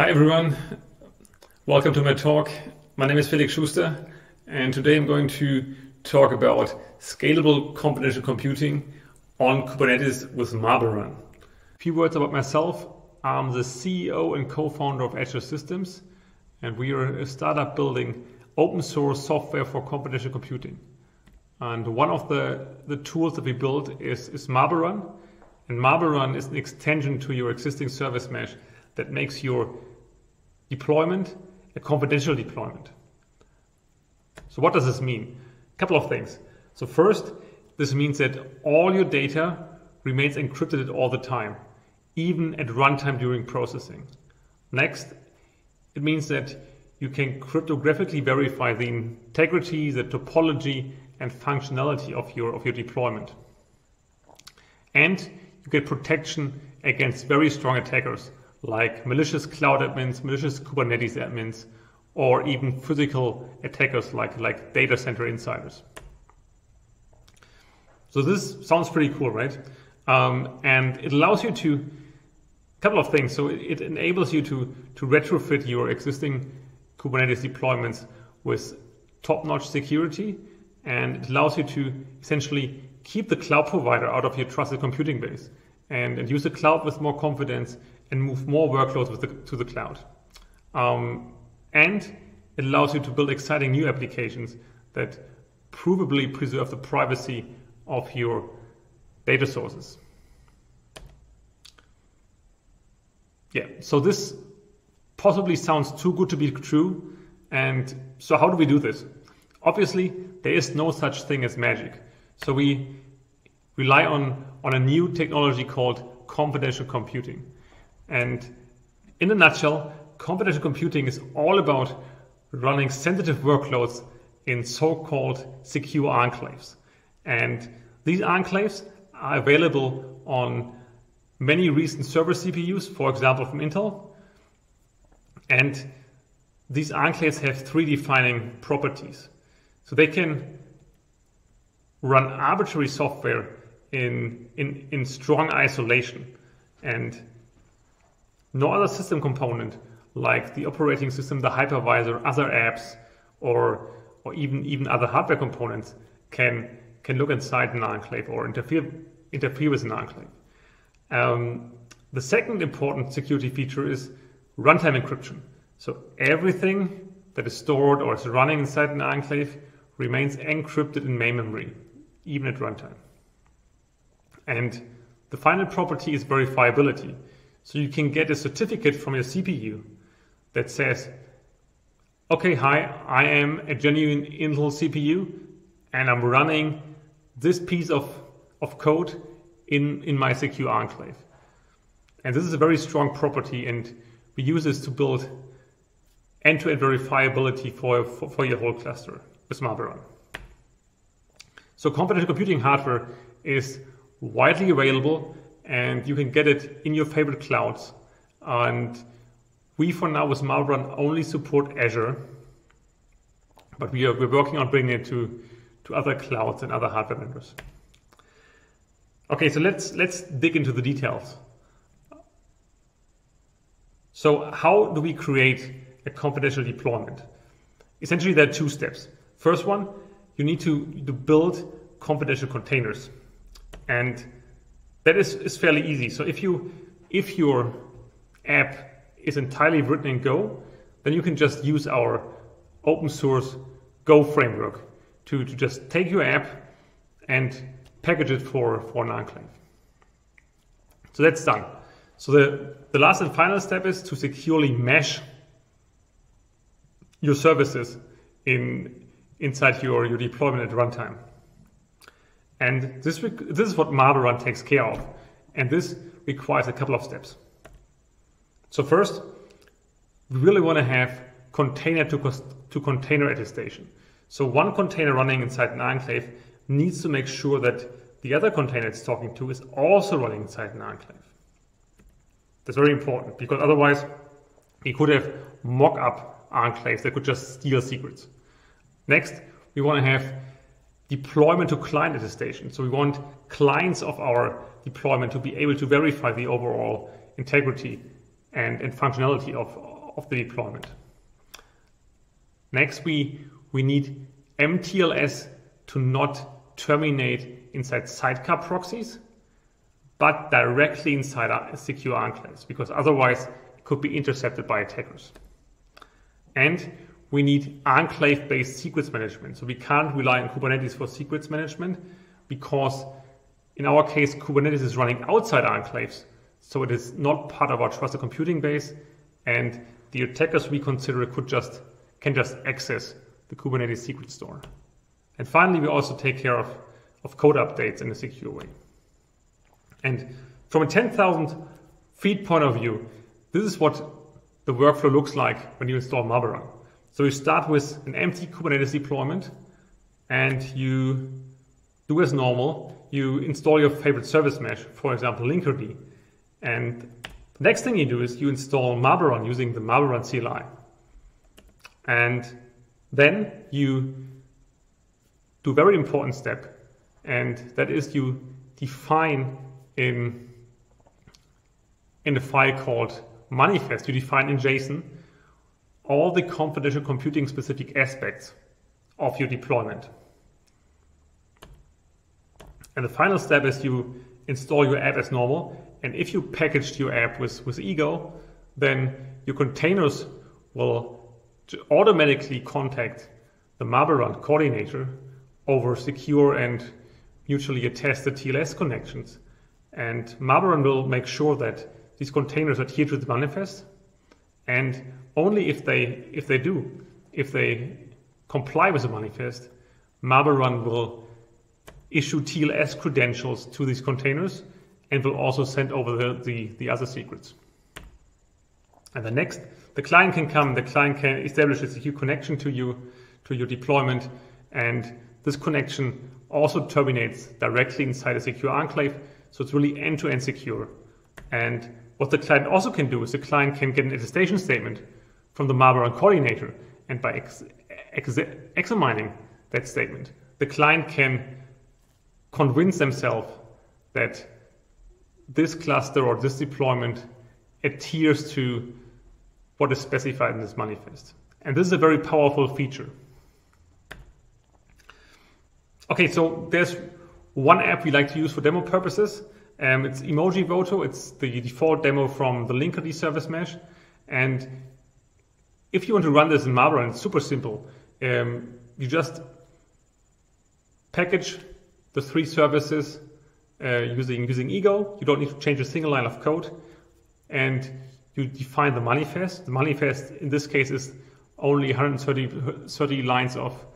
Hi everyone, welcome to my talk. My name is Felix Schuster and today I'm going to talk about scalable confidential computing on Kubernetes with MarbleRun. A few words about myself. I'm the CEO and co-founder of Edgeless Systems and we are a startup building open source software for confidential computing. And one of the, the tools that we built is, is. And MarbleRun is an extension to your existing service mesh that makes your deployment a confidential deployment. So what does this mean? A couple of things. So first, this means that all your data remains encrypted all the time, even at runtime during processing. Next, it means that you can cryptographically verify the integrity, the topology, and functionality of your, of your deployment. And you get protection against very strong attackers like malicious cloud admins, malicious Kubernetes admins, or even physical attackers like, like data center insiders. So this sounds pretty cool, right? Um, and it allows you to, a couple of things. So it, it enables you to, to retrofit your existing Kubernetes deployments with top-notch security, and it allows you to essentially keep the cloud provider out of your trusted computing base and, and use the cloud with more confidence and move more workloads the, to the cloud. Um, and it allows you to build exciting new applications that provably preserve the privacy of your data sources. Yeah, so this possibly sounds too good to be true. And so how do we do this? Obviously, there is no such thing as magic. So we rely on, on a new technology called confidential computing. And in a nutshell, confidential computing is all about running sensitive workloads in so-called secure enclaves. And these enclaves are available on many recent server CPUs, for example, from Intel. And these enclaves have three defining properties. So they can run arbitrary software in, in, in strong isolation. And no other system component like the operating system, the hypervisor, other apps, or, or even, even other hardware components can, can look inside an enclave or interfere, interfere with an enclave. Um, the second important security feature is runtime encryption. So everything that is stored or is running inside an enclave remains encrypted in main memory, even at runtime. And the final property is verifiability. So you can get a certificate from your CPU that says, okay, hi, I am a genuine Intel CPU and I'm running this piece of, of code in, in my secure enclave. And this is a very strong property and we use this to build end-to-end verifiability for, for, for, your whole cluster with MarbleRun. So confidential computing hardware is widely available and you can get it in your favorite clouds. And we, for now, with MarbleRun only support Azure, but we are we're working on bringing it to to other clouds and other hardware vendors. Okay, so let's let's dig into the details. So how do we create a confidential deployment? Essentially, there are two steps. First one, you need to, to build confidential containers. And that is, is fairly easy. So if you if your app is entirely written in Go, then you can just use our open source Go framework to, to just take your app and package it for, for an enclave. So that's done. So the, the last and final step is to securely mesh your services in inside your, your deployment at runtime. And this, this is what MarbleRun takes care of. And this requires a couple of steps. So first, we really want to have container to, to container attestation. So one container running inside an enclave needs to make sure that the other container it's talking to is also running inside an enclave. That's very important because otherwise we could have mock-up enclaves that could just steal secrets. Next, we want to have deployment to client attestation. So we want clients of our deployment to be able to verify the overall integrity and, and functionality of, of the deployment. Next, we, we need MTLS to not terminate inside sidecar proxies, but directly inside secure enclaves, because otherwise it could be intercepted by attackers. And we need enclave-based secrets management. So we can't rely on Kubernetes for secrets management because in our case, Kubernetes is running outside enclaves. So it is not part of our trusted computing base. And the attackers we consider could just can just access the Kubernetes secret store. And finally, we also take care of, of code updates in a secure way. And from a 10,000 feet point of view, this is what the workflow looks like when you install MarbleRun. So you start with an empty Kubernetes deployment and you do as normal. You install your favorite service mesh, for example, Linkerd. And the next thing you do is you install MarbleRun using the MarbleRun CLI. And then you do a very important step, and that is you define in, in a file called manifest, you define in JSON all the confidential computing specific aspects of your deployment. And the final step is you install your app as normal. And if you packaged your app with, with Ego, then your containers will automatically contact the MarbleRun coordinator over secure and mutually attested TLS connections. And MarbleRun will make sure that these containers adhere to the manifest and only if they if they do, if they comply with the manifest, MarbleRun will issue TLS credentials to these containers and will also send over the, the, the other secrets. And the next, the client can come, the client can establish a secure connection to you, to your deployment, and this connection also terminates directly inside a secure enclave, so it's really end-to-end -end secure. And what the client also can do is the client can get an attestation statement from the MarbleRun coordinator. And by ex ex examining that statement, the client can convince themselves that this cluster or this deployment adheres to what is specified in this manifest. And this is a very powerful feature. Okay, so there's one app we like to use for demo purposes. Um, it's Emojivoto. It's the default demo from the Linkerd service mesh. And if you want to run this in MarbleRun, it's super simple. Um, you just package the three services uh, using, using Ego. You don't need to change a single line of code. And you define the manifest. The manifest in this case is only 130 30 lines of,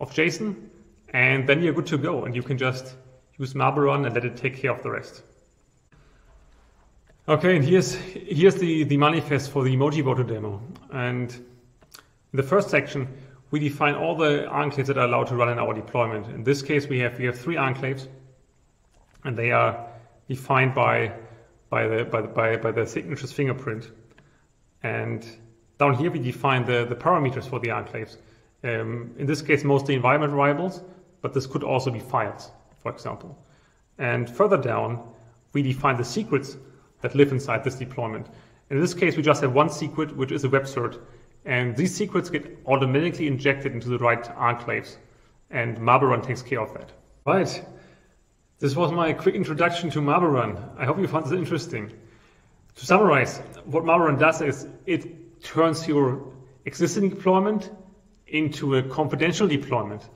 of JSON. And then you're good to go. And you can just use MarbleRun and let it take care of the rest. Okay, and here's here's the, the manifest for the Emojivoto demo. And in the first section, we define all the enclaves that are allowed to run in our deployment. In this case, we have we have three enclaves, and they are defined by by the by the, by, by the signature's fingerprint. And down here, we define the, the parameters for the enclaves. Um, in this case, mostly environment variables, but this could also be files, for example. And further down, we define the secrets that live inside this deployment. In this case, we just have one secret, which is a web cert. And these secrets get automatically injected into the right enclaves. And MarbleRun takes care of that. Right. This was my quick introduction to MarbleRun. I hope you found this interesting. To summarize, what MarbleRun does is it turns your existing deployment into a confidential deployment.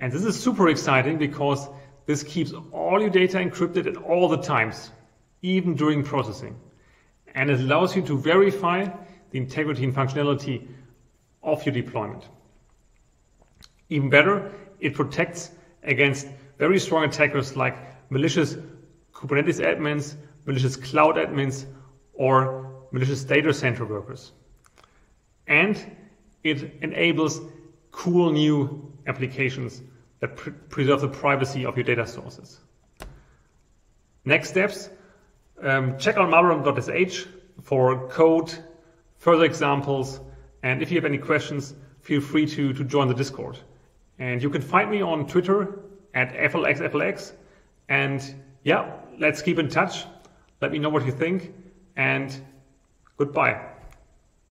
And this is super exciting because this keeps all your data encrypted at all the times even during processing. And it allows you to verify the integrity and functionality of your deployment. Even better, it protects against very strong attackers like malicious Kubernetes admins, malicious cloud admins, or malicious data center workers. And it enables cool new applications that pre preserve the privacy of your data sources. Next steps um, check out marblerun.sh for code, further examples, and if you have any questions, feel free to, to join the Discord. And you can find me on Twitter at FLXFLX. And yeah, let's keep in touch. Let me know what you think. And Goodbye.